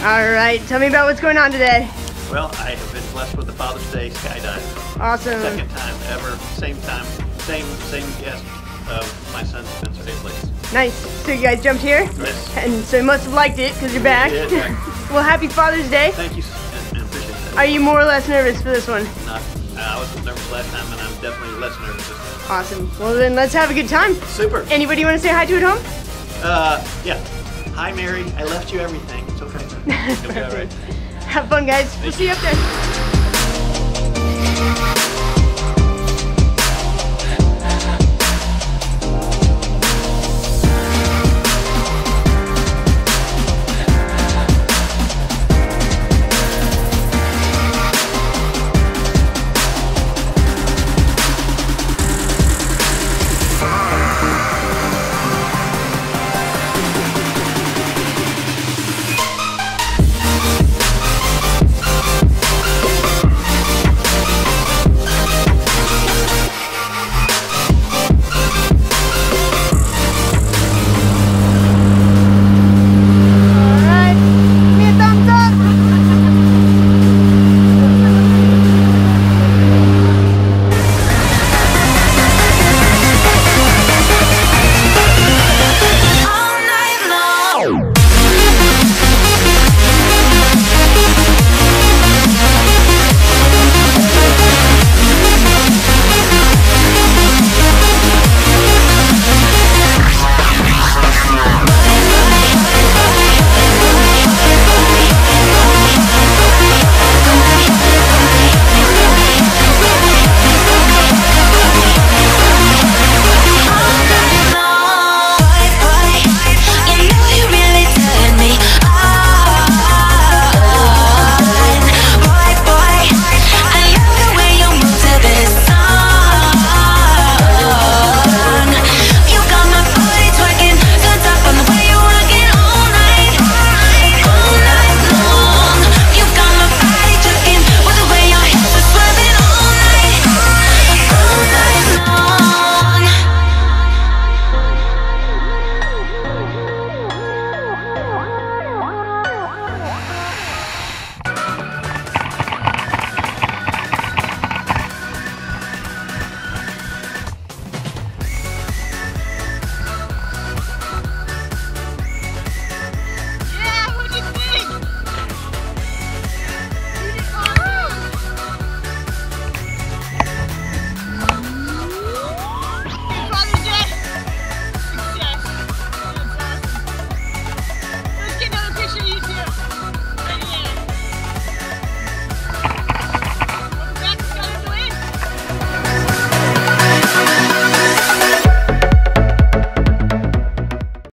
All right, tell me about what's going on today. Well, I have been blessed with the Father's Day skydive. Awesome. Second time ever, same time, same same guest of my son Spencer Hayes. Nice. So you guys jumped here? Yes. And so you must have liked it because you're back. yeah. well, happy Father's Day. Thank you and appreciate that. Are you more or less nervous for this one? Not, I was nervous last time, and I'm definitely less nervous this time. Awesome. Well, then let's have a good time. Super. Anybody want to say hi to at home? Uh, yeah. Hi, Mary. I left you everything. It's okay. Have fun, guys. We'll see you up there.